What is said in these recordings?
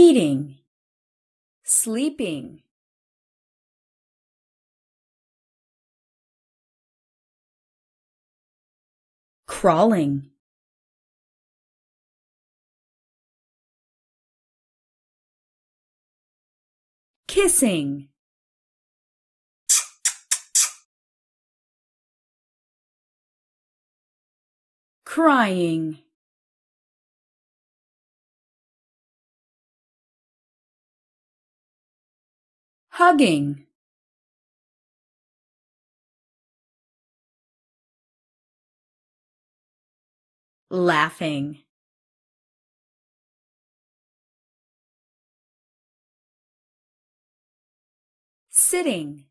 eating, sleeping. Crawling. Kissing. Crying. Hugging. Laughing. Sitting.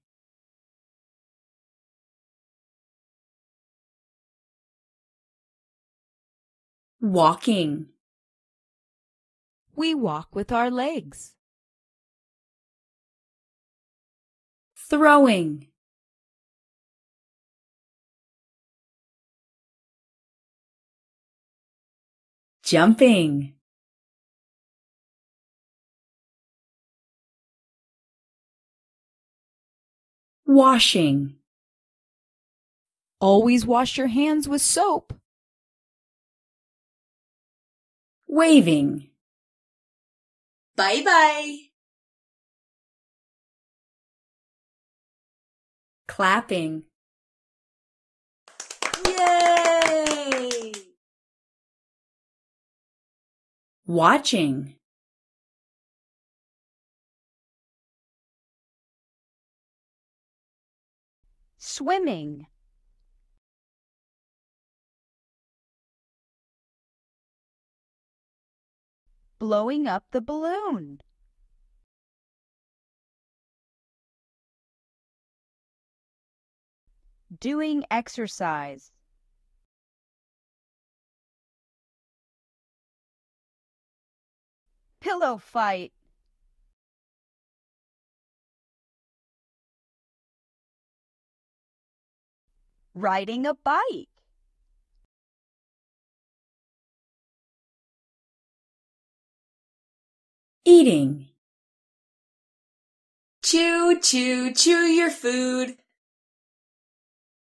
Walking. We walk with our legs. Throwing. Jumping. Washing. Always wash your hands with soap. Waving. Bye bye. Clapping. Yay! Watching. Swimming. Blowing up the balloon. Doing exercise. Pillow fight. Riding a bike. Eating. Chew, chew, chew your food.